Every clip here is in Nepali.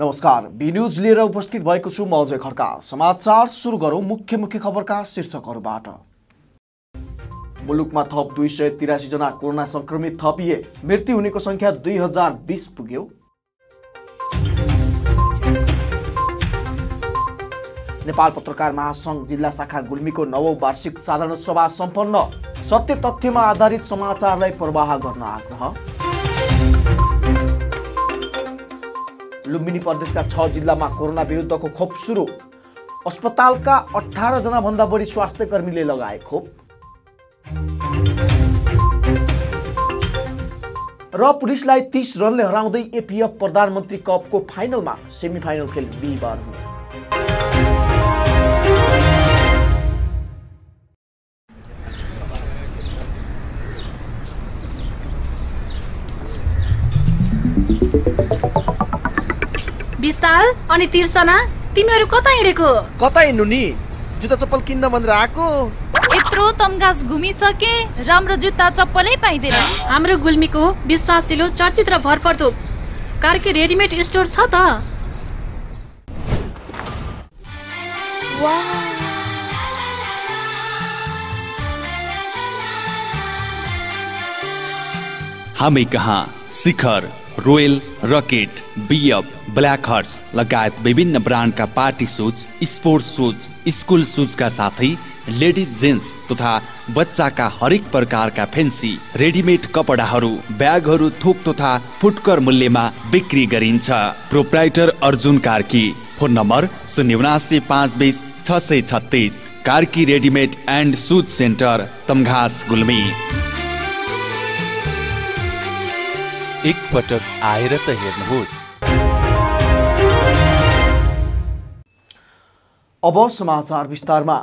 नमस्कार बी न्युज लिएर उपस्थित भएको छु म अजय खड्का। समाचार सुरु गरौँ मुख्य मुख्य खबरका शीर्षकहरूबाट। मुलुकमा थप दुई सय तिरासीजना कोरोना सङ्क्रमित थपिए। मृत्यु हुनेको सङ्ख्या दुई हजार बिस पुग्यो। नेपाल पत्रकार महासङ्घ जिल्ला शाखा गुल्मीको नवौँ वार्षिक साधारण सभा सम्पन्न। सत्य तथ्यमा आधारित समाचारलाई प्रवाह गर्न आग्रह। लुम्बिनी प्रदेशका छ जिल्लामा कोरोना विरुद्धको खोप सुरु। अस्पतालका अठारजना भन्दा बढी स्वास्थ्य कर्मीले लगाए खोप। र पुलिसलाई तीस रनले हराउँदै एपिएफ प्रधानमन्त्री कपको फाइनलमा सेमी फाइनल खेल बिहिबार हुने विशाल अनि तिर्सना तिमीहरू कता हिँडेको? कता हिँड्नु नि? जुत्ता चप्पल किन्न भनेर आएको। यत्रो तमघास घुमिसके राम्रो जुत्ता चप्पलै पाइँदैन। हाम्रो गुल्मीको विश्वासिलो चर्चित र भरपर्दो कार्की रेडिमेड स्टोर छ त। हामी कहाँ? Shikhar. Royal Rocket BF Black Horse लगायत विभिन्न ब्रान्डका party shoes sports shoes school सुजका साथै लेडिज जेन्ट्स तथा बच्चाका हरेक प्रकारका फेन्सी रेडिमेड कपडाहरू ब्यागहरू थोक तथा फुटकर मूल्यमा बिक्री गरिन्छ। Proprietor Arjun Karki phone number शून्य उनासी पाँच बिस छ सय छत्तिस Karki readymade and shoes centre Tamghas Gulmi एकपटक आएर त हेर्नुहोस्। अब समाचार विस्तारमा।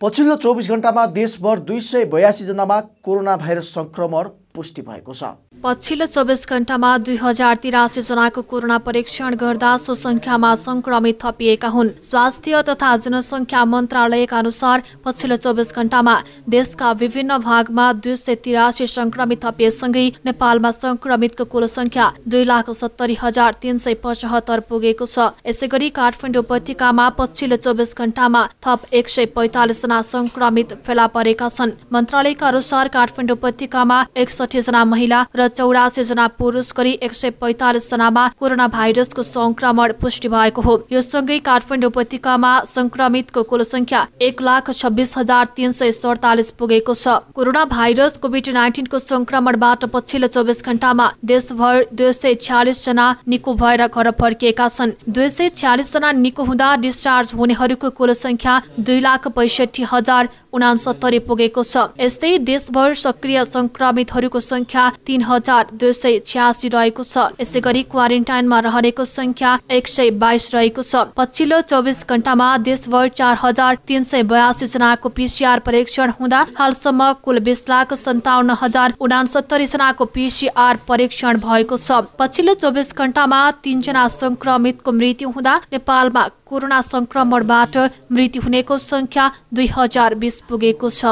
पछिल्लो चौबिस घन्टामा देशभर दुई सय बयासीजनामा कोरोना भाइरस सङ्क्रमण पुष्टि भएको छ। पछिल्लो चौबिस घण्टामा दुई हजार तिरासी जनाको कोरोना परीक्षण गर्दा सो संख्यामा संक्रमित थपिएका हुन्। स्वास्थ्य तथा जनसङ्ख्या मन्त्रालयका अनुसार पछिल्लो चौबिस घण्टामा देशका विभिन्न भागमा दुई सय तिरासी संक्रमित थपिएसँगै नेपालमा संक्रमितको कुल संख्या दुई लाख सत्तरी हजार तिन सय पचहत्तर पुगेको छ। यसै गरी काठमाडौँ उपत्यकामा पछिल्लो चौबिस घण्टामा थप एक सय पैँतालिसजना संक्रमित फेला परेका छन्। मन्त्रालयका अनुसार काठमाडौँ उपत्यकामा एकसठी जना महिला र चौरासी जना पुरुष गरी एक सय पैँतालिस जनामा कोरोना भाइरसको संक्रमण पुष्टि भएको हो। यो सँगै काठमाडौँ उपत्यकामा संक्रमितको कुल संख्या एक लाख छब्बिस हजार तिन सय सडतालिस पुगेको छ। कोरोना भाइरस कोभिड नाइन्टिनको संक्रमणबाट पछिल्लो चौबिस घण्टामा देशभर दुई सय छ्यालिस जना निको भएर घर फर्किएका छन्। दुई सय छ्यालिस जना निको हुँदा डिस्चार्ज हुनेहरूको कुल संख्या दुई लाख पैसठी हजार उनासत्तरी पुगेको छ। यस्तै देशभर सक्रिय संक्रमितहरूको संख्या तीन हजार दुई सय छ्यासी रहेको छ। यसै गरी क्वारेन्टाइनमा रहनेको संख्या एक सय बाइस रहेको छ। पछिल्लो चौबिस घण्टामा देशभर चार हजार तीन सय बयासी जनाको पिसिआर परीक्षण हुँदा हालसम्म कुल बिस लाख सन्ताउन्न हजार उनासत्तरी जनाको पिसिआर परीक्षण भएको छ। पछिल्लो चौबिस घण्टामा तीनजना संक्रमितको मृत्यु हुँदा नेपालमा कोरोना संक्रमणबाट मृत्यु हुनेको संख्या दुई हजार बिस पुगेको छ।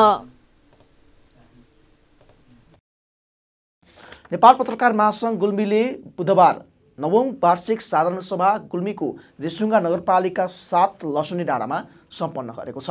नेपाल पत्रकार महासङ्घ गुल्मीले बुधबार नवौँ वार्षिक साधारण सभा गुल्मीको रेसुङ्गा नगरपालिका सात लसुनी डाँडामा सम्पन्न गरेको छ।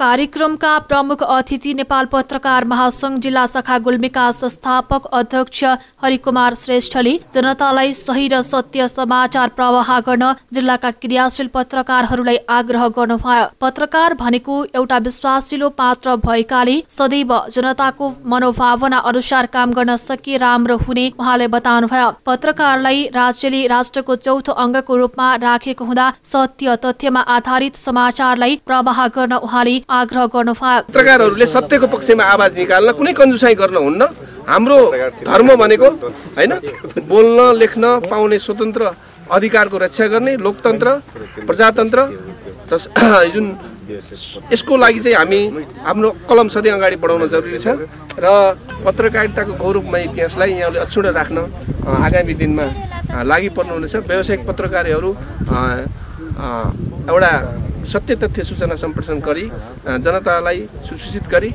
कार्यक्रमका प्रमुख अतिथि नेपाल पत्रकार महासङ्घ जिल्ला शाखा गुल्मीका संस्थापक अध्यक्ष हरिकुमार श्रेष्ठले जनतालाई सही र सत्य समाचार प्रवाह गर्न जिल्लाका क्रियाशील पत्रकारहरूलाई आग्रह गर्नुभयो। पत्रकार भनेको एउटा विश्वासिलो पात्र भएकाले सदैव जनताको मनोभावना अनुसार काम गर्न सके राम्रो हुने उहाँले बताउनुभयो। पत्रकारलाई राज्यले राष्ट्रको चौथो अङ्गको रूपमा राखेको हुँदा सत्य तथ्यमा आधारित समाचारलाई प्रवाह गर्न उहाँले आग्रह गर्नुभयो पत्रकारहरूले सत्यको पक्षमा आवाज निकाल्न कुनै कन्जुसाइ गर्न हुन्न। हाम्रो धर्म भनेको होइन बोल्न लेख्न पाउने स्वतन्त्र अधिकारको रक्षा गर्ने लोकतन्त्र प्रजातन्त्र जुन यसको लागि चाहिँ हामी आफ्नो कलम सधैँ अगाडि बढाउन जरुरी छ। र पत्रकारिताको गौरवमय इतिहासलाई यहाँले अक्षुण्ण राख्न आगामी दिनमा लागि पर्नुहुनेछ। व्यावसायिक पत्रकारहरू एउटा सत्य तथ्य सूचना सम्प्रेषण गरी जनतालाई सुसूचित गरी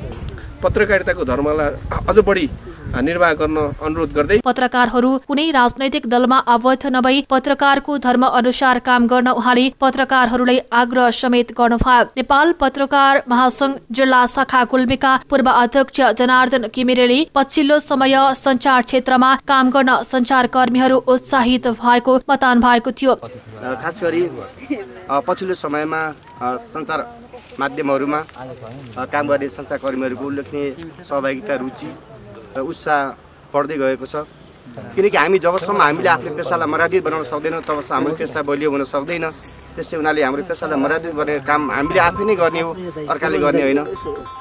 पत्रकारिताको धर्मलाई अझ बढी निर्वाह गर्न अनुरोध गर्दै पत्रकारहरू कुनै राजनैतिक दलमा आबद्ध नभई पत्रकारको धर्म अनुसार काम गर्न उहाँले पत्रकारहरूलाई आग्रह समेत गर्नुभयो। नेपाल पत्रकार महासंघ जिल्ला शाखा गुल्मीका पूर्व अध्यक्ष जनार्दन किमिरेले पछिल्लो समय सञ्चार क्षेत्रमा काम गर्न सञ्चारकर्मीहरू उत्साहित भएको बताउनु भएको थियो। खास गरी पछिल्लो समयमा सञ्चार माध्यमहरूमा काम गर्ने सञ्चारकर्मीहरूको उल्लेखनीय सहभागिता रुचि उत्साह बढ्दै गएको छ। किनकि हामी जबसम्म हामीले आफ्नो पेसालाई मर्यादित बनाउन सक्दैनौँ तबसम्म हाम्रो पेसा बलियो हुन सक्दैन। त्यसै हुनाले हाम्रो पेसालाई मर्यादित गर्ने काम हामीले आफै नै गर्ने हो अर्काले गर्ने होइन।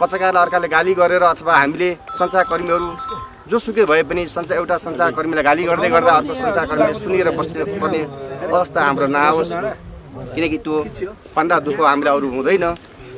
पत्रकारलाई अर्काले गाली गरेर अथवा हामीले सञ्चारकर्मीहरू जोसुकै भए पनि सञ्चार एउटा सञ्चारकर्मीलाई गाली गर्दै गर्दा अर्को सञ्चारकर्मीले सुनेर बस्नु पर्ने अवस्था हाम्रो नआओस्। किनकि त्यो भन्दा दुःख हामीलाई अरू हुँदैन।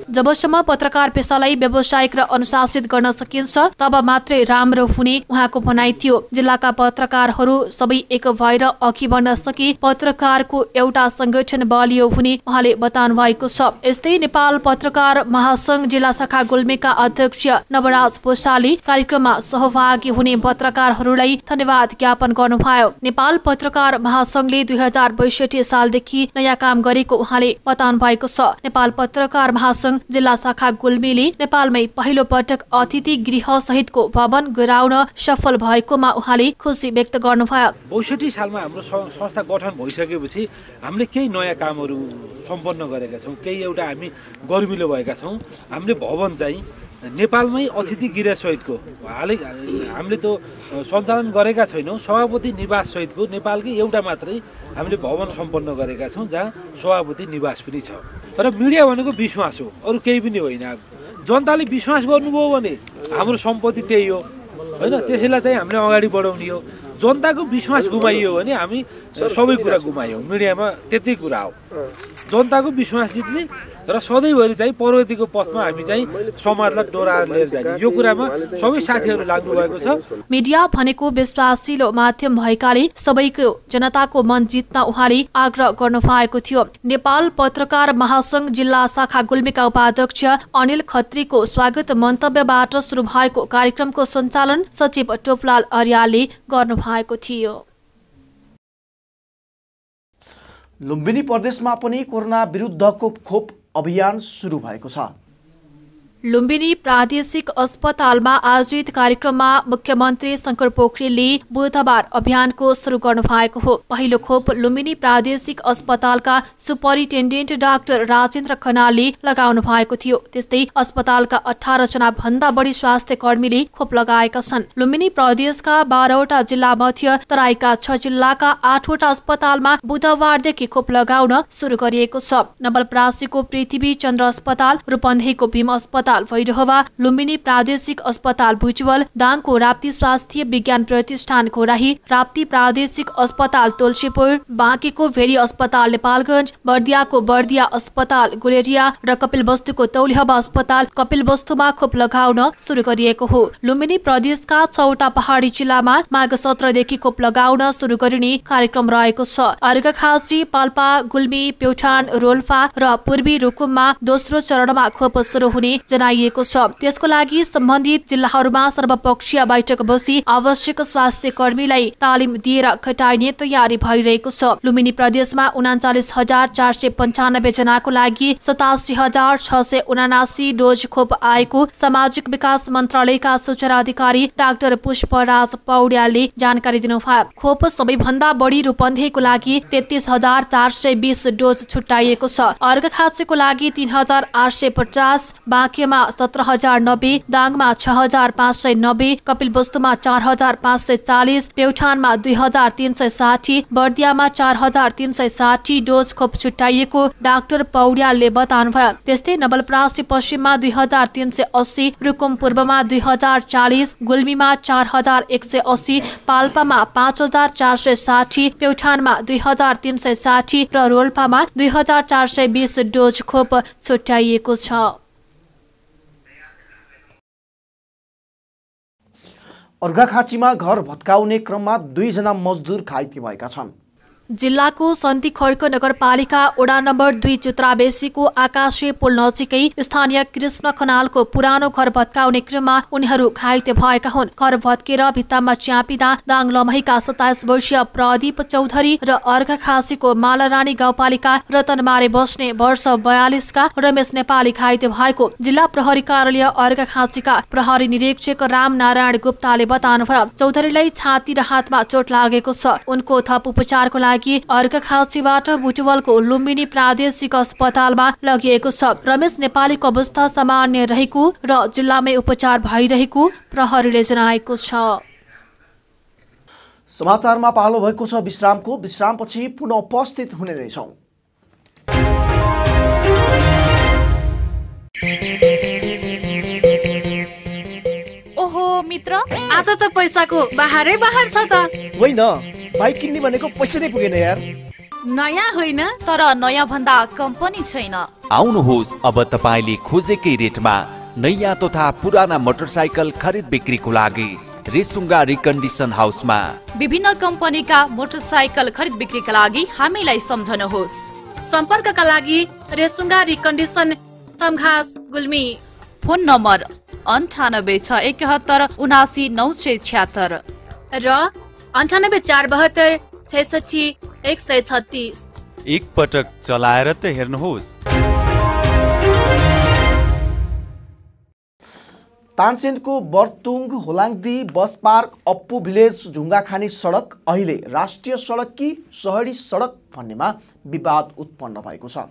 जबसम्म पत्रकार पेसालाई व्यावसायिक र अनुशासित गर्न सकिन्छ तब मात्रै राम्रो हुने उहाँको भनाइ थियो। जिल्लाका पत्रकारहरू सबै एक भएर अघि बढ्न सके पत्रकारको एउटा संगठन बलियो हुने उहाँले बताउनु भएको छ। यस्तै नेपाल पत्रकार महासंघ जिल्ला शाखा गुल्मेका अध्यक्ष नवराज पोसाले कार्यक्रममा सहभागी हुने पत्रकारहरूलाई धन्यवाद ज्ञापन गर्नुभयो। नेपाल पत्रकार महासंघले दुई हजार बैसठी सालदेखि नयाँ काम गरेको उहाँले बताउनु भएको छ। नेपाल पत्रकार महासंघ जिल्ला शाखा गुल्मीले नेपालमै पहिलो पटक अतिथि गृह सहितको भवन गराउन सफल भएकोमा उहाँले खुसी व्यक्त गर्नुभयो। बैसठी सालमा हाम्रो संस्था गठन भइसकेपछि हामीले केही नयाँ कामहरू सम्पन्न गरेका छौँ। केही एउटा हामी गर्मिलो भएका छौँ। हामीले भवन चाहिँ नेपालमै अतिथि गृह सहितको हालै हामीले त्यो सञ्चालन गरेका छैनौँ। सभापति निवास सहितको नेपालकै एउटा मात्रै हामीले भवन सम्पन्न गरेका छौँ जहाँ सभापति निवास पनि छ। र मिडिया भनेको विश्वास हो। अरू केही पनि होइन जनताले विश्वास गर्नुभयो भने हाम्रो सम्पत्ति त्यही हो। होइन त्यसैलाई चाहिँ हामीले अगाडि बढाउने हो। जनताको विश्वास गुमाइयो भने हामी सबै कुरा गुमायौँ। मिडियामा त्यति कुरा हो। जनताको विश्वास जित्ने र सधैँभरि चाहिँ प्रगतिको पथमा हामी चाहिँ समाजलाई डोराएर लिएर जाने। यो कुरामा सबै साथीहरू लाग्नु भएको छ। मिडिया भनेको विश्वासिलो माध्यम भएकाले सबैको जनताको मन जित्न उहाँले आग्रह गर्नु भएको थियो। नेपाल पत्रकार महासंघ जिल्ला शाखा गुल्मीका उपाध्यक्ष अनिल खत्रीको स्वागत मन्तव्यबाट सुरु भएको कार्यक्रमको सञ्चालन सचिव टोपलाल अर्यालले गर्नु भएको थियो। लुम्बिनी प्रदेशमा पनि कोरोना विरुद्धको खोप अभियान सुरु भएको छ। लुम्बिनी प्रादेशिक अस्पतालमा आयोजित कार्यक्रममा मुख्यमन्त्री शङ्कर पोखरेलले बुधबार अभियानको सुरु गर्नु भएको हो। पहिलो खोप लुम्बिनी प्रादेशिक अस्पतालका सुपरिन्टेन्डेन्ट डाक्टर राजेन्द्र खनालले लगाउनु भएको थियो। त्यस्तै अस्पतालका अठार जना भन्दा बढी स्वास्थ्य कर्मीले खोप लगाएका छन्। लुम्बिनी प्रदेशका बाह्रवटा जिल्ला मध्य तराईका छ जिल्लाका आठवटा अस्पतालमा बुधबारदेखि खोप लगाउन सुरु गरिएको छ। नवलपरासीको पृथ्वी चन्द्र अस्पताल रूपन्देहीको भीम अस्पताल भैरहवा लुम्बिनी प्रादेशिक अस्पताल भुजवल दाङको राप्ती स्वास्थ्य विज्ञान प्रतिष्ठान घोराही राप्ती प्रादेशिक अस्पताल तुलसीपुर बाँकेको भेरी अस्पताल नेपालगञ्ज बर्दियाको बर्दिया अस्पताल गुलेरिया र कपिलवस्तुको तौलिहवा अस्पताल कपिलवस्तुमा खोप लगाउन सुरु गरिएको हो। लुम्बिनी प्रदेशका छवटा पहाडी जिल्लामा माघ सत्रदेखि खोप लगाउन सुरु गरिने कार्यक्रम रहेको छ। अर्घखाँची पाल्पा गुल्मी प्युठान रोल्पा र पूर्वी रुकुममा दोस्रो चरणमा खोप सुरु हुने जनाइएको छ। त्यसको लागि सम्बन्धित जिल्लाहरूमा सर्वपक्षीय बैठक बसी आवश्यक स्वास्थ्य कर्मीलाई तालिम दिएर खटाइने तयारी भइरहेको छ। लुम्बिनी प्रदेशमा उनाचालिस हजार चार सय पन्चानब्बे जनाको लागि सतासी हजार छ सय उनासी डोज खोप आएको सामाजिक विकास मन्त्रालयका सूचना अधिकारी डाक्टर पुष्पराज पौड्यालले जानकारी दिनुभयो। खोप सबैभन्दा बढी रूपन्देहीको लागि तेत्तिस हजार चार सय बिस डोज छुट्याइएको छ। अर्घखाँचीको लागि तिन हजार आठ सय पचास बाँकेमा सत्र हजार नब्बे दाङमा छ हजार पाँच सय नब्बे कपिल वस्तुमा चार हजार पाँच सय चालिस प्युठानमा दुई हजार तिन सय साठी बर्दियामा चार हजार तिन सय साठी डोज खोप छुट्याइएको डाक्टर पौड्यालले बताउनुभयो। त्यस्तै नवलपरासी पश्चिममा दुई हजार तिन सय अस्सी रुकुम पूर्वमा दुई हजार चालिस गुल्मीमा चार हजार एक सय अस्सी पाल्पामा पाँच हजार चार सय साठी प्युठानमा दुई हजार तिन सय साठी र रोल्पामा दुई हजार चार सय बिस डोज खोप छुट्याइएको छ। अर्घाखाँचीमा घर भत्काउने क्रममा दुईजना मजदुर घाइते भएका छन्। जिल्लाको सन्ती खर्क नगरपालिका वडा नम्बर दुई चुत्राबेसीको आकाशीय पुल नजिकै स्थानीय कृष्ण खनालको पुरानो घर भत्काउने क्रममा उनीहरू घाइते भएका हुन्। घर भत्केर भित्तामा च्यापिँदा दाङ लमहीका सत्ताइस वर्षीय प्रदीप चौधरी र अर्घ खासीको मालारानी गाउँपालिका रतनमारे बस्ने वर्ष बयालिसका रमेश नेपाली घाइते भएको जिल्ला प्रहरी कार्यालय अर्घ खाँसीका प्रहरी निरीक्षक राम नारायण गुप्ताले बताउनुभयो। चौधरीलाई छाती र हातमा चोट लागेको छ। उनको थप उपचारको लागि अर्घ खाँचीबाट बुटवलको लुम्बिनी प्रादेशिक अस्पतालमा लगिएको छ। रमेश नेपालीको अवस्था सामान्य रहेको र जिल्लामै उपचार भइरहेको प्रहरीले जनाएको छ। समाचारमा पालो भएको छ विश्रामको। विश्रामपछि पुनः उपस्थित हुने रहेछौँ ओहो मित्र आज त पैसाको बाहारै बाहर छ त। होइन। बाइक किन्ने भनेको पैसा नै पुगेन यार। नयाँ होइन तर नयाँ भन्दा कम्पनी छैन। आउनुहोस् अब तपाईँले खोजेकै रेटमा नयाँ तथा पुराना मोटरसाइकल खरिद बिक्रीको लागि रेसुङ्गा रिकन्डिसन हाउसमा। विभिन्न कम्पनीका मोटरसाइकल खरिद बिक्रीका लागि हामीलाई सम्झनुहोस्। सम्पर्कका लागि Resunga recondition Tamghas Gulmi. Phone number अन्ठानब्बे छ एकहत्तर उनासी नौ सय छ्यात्तर र अन्ठानब्बे चार बहत्तर छैसठी एक सय छत्तिस। एक पटक चलाएर त हेर्नुहोस्। तानसेनको Bartung Holangdi bus park Appu village Dhungakhani सडक अहिले राष्ट्रिय सडक कि सहरी सडक भन्नेमा विवाद उत्पन्न भएको छ।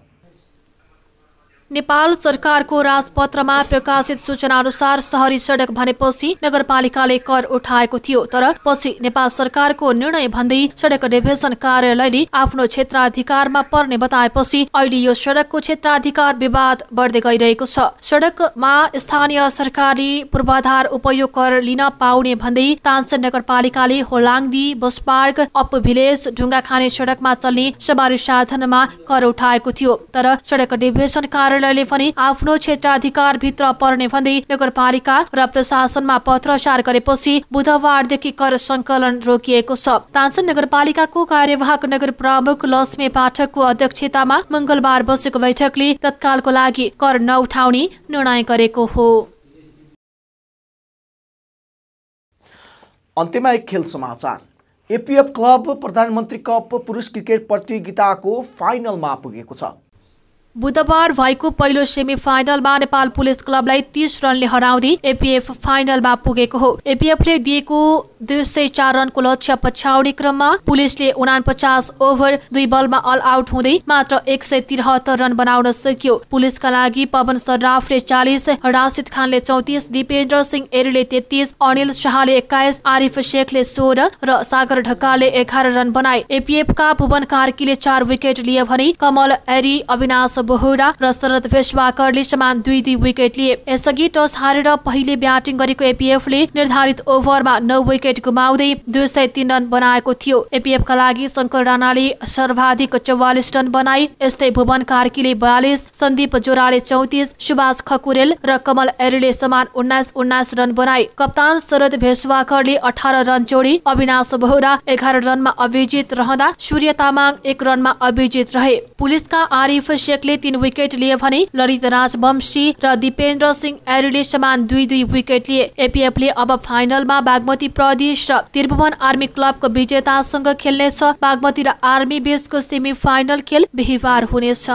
नेपाल सरकारको राजपत्रमा प्रकाशित सूचना अनुसार सहरी सडक भनेपछि नगरपालिकाले कर उठाएको थियो तर पछि नेपाल सरकारको निर्णय भन्दै सडक डिभिजन कार्यालयले आफ्नो क्षेत्राधिकारमा पर्ने बताएपछि अहिले यो सडकको क्षेत्राधिकार विवाद बढ्दै गइरहेको छ। सडकमा स्थानीय सरकारी पूर्वाधार उपयोग कर लिन पाउने भन्दै तानसेन नगरपालिकाले Holangdi bus park Appu village Dhungakhani सडकमा चल्ने सवारी साधनमा कर उठाएको थियो तर सडक डिभिजन कार्यालयले पनि आफ्नो क्षेत्राधिकार भित्र पर्ने भन्दै नगरपालिका र प्रशासनमा पत्रचार गरेपछि बुधबारदेखि कर संकलन रोकिएको छ। तानसेन नगरपालिकाको कार्यवाहक नगर प्रमुख लक्ष्मी पाठकको अध्यक्षतामा मंगलबार बसेको बैठकले तत्कालको लागि कर नउठाउने निर्णय गरेको हो। अन्त्यमा एक खेल समाचार। एपिएफ क्लब प्रधानमन्त्री कप पुरुष क्रिकेट प्रतियोगिताको फाइनलमा पुगेको छ। बुधबार भएको पहिलो सेमी फाइनलमा नेपाल पुलिस क्लबलाई तीस रनले हराउँदै एपिएफ फाइनलमा पुगेको हो। एपिएफले दिएको दुई सय चार रनको लक्ष्य पछ्याउने क्रममा पुलिसले उनापचास ओभर दुई बलमा अल आउट हुँदै मात्र एक सय तिहत्तर रन बनाउन सक्यो। पुलिसका लागि पवन सर्राफले चालिस राशिद खानले चौतिस दिपेन्द्र सिंह एरीले तेत्तिस अनिल शाहले एक्काइस आरिफ शेखले सोह्र र सागर ढकालले एघार रन बनाए। एपिएफका भुवन कार्कीले चार विकेट लिए भने कमल एरी अविनाश बोहरा। र शरद भेषवाकरले समान दुई दुई विकेट लिए। यसअघि टस हारेर पहिले ब्याटिङ गरेको एपिएफले निर्धारित ओभरमा नौ विकेट गुमाउँदै दुई सय तीन रन बनाएको थियो। एपिएफका लागि शङ्कर राणाले सर्वाधिक चौवालिस रन बनाए यस्तै भुवन कार्कीले बयालिस सन्दीप जोराले चौतिस सुभाष खकुरेल र कमल एरीले समान उन्नाइस उन्नाइस रन बनाए कप्तान शरद भेषवाकरले अठार रन जोडे। अविनाश बोहरा एघार रनमा अभिजित रहँदा सूर्य तामाङ एक रनमा अभिजित रहे। पुलिसका आरिफ शेखले तीन विकेट लिए भने ललित राजवंशी र दिपेन्द्र सिंह एरीले समान दुई दुई विकेट लिए। एपिएफले अब फाइनलमा बागमती प्रदेश र त्रिभुवन आर्मी क्लबको विजेतासँग खेल्नेछ। बागमती र आर्मी बीचको सेमी फाइनल खेल बिहिबार हुनेछ।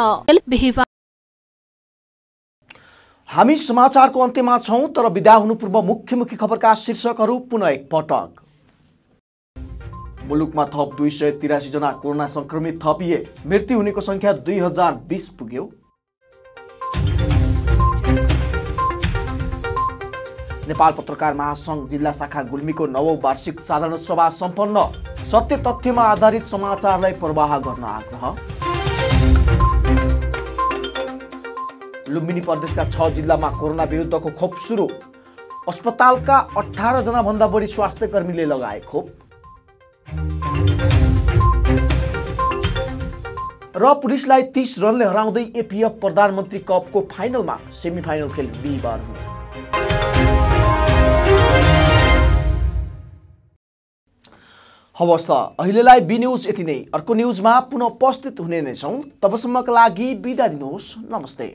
हामी समाचारको अन्त्यमा छौँ तर विदा हुनु पूर्व मुख्य मुख्य खबरका शीर्षकहरू पुनः एकपटक मुलुकमा थप दुई सय तिरासी जना कोरोना संक्रमित थपिए। मृत्यु हुनेको संख्या दुई हजार बिस पुग्यो। नेपाल पत्रकार महासङ्घ जिल्ला शाखा गुल्मीको नवौं वार्षिक साधारण सभा सम्पन्न। सत्य तथ्यमा आधारित समाचारलाई प्रवाह गर्न आग्रह। लुम्बिनी प्रदेशका छ जिल्लामा कोरोना विरुद्धको खोप सुरु। अस्पतालका अठार जना भन्दा बढी स्वास्थ्य कर्मीले लगाए खोप। र पुलिसलाई तीस रनले हराउँदै एपिएफ प्रधानमन्त्री कपको फाइनलमा सेमी फाइनल खेल बिहिबार हुने। हवस् त अहिलेलाई बी न्युज यति नै। अर्को न्युजमा पुनः उपस्थित हुने नै छौँ। तबसम्मका लागि बिदा दिनुहोस्। नमस्ते।